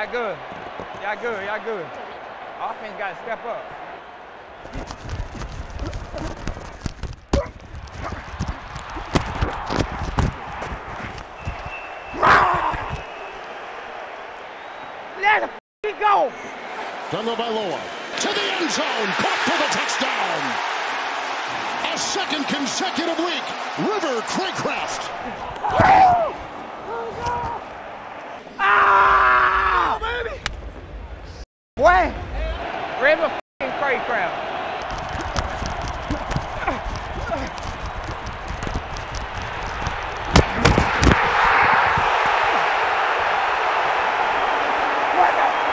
Y'all good. Y'all good. Y'all good. Offense got to step up. Let it go. Tagovailoa to the end zone, caught for the touchdown. A second consecutive week, River Cracraft. What? Grab a f***ing cray crown. What the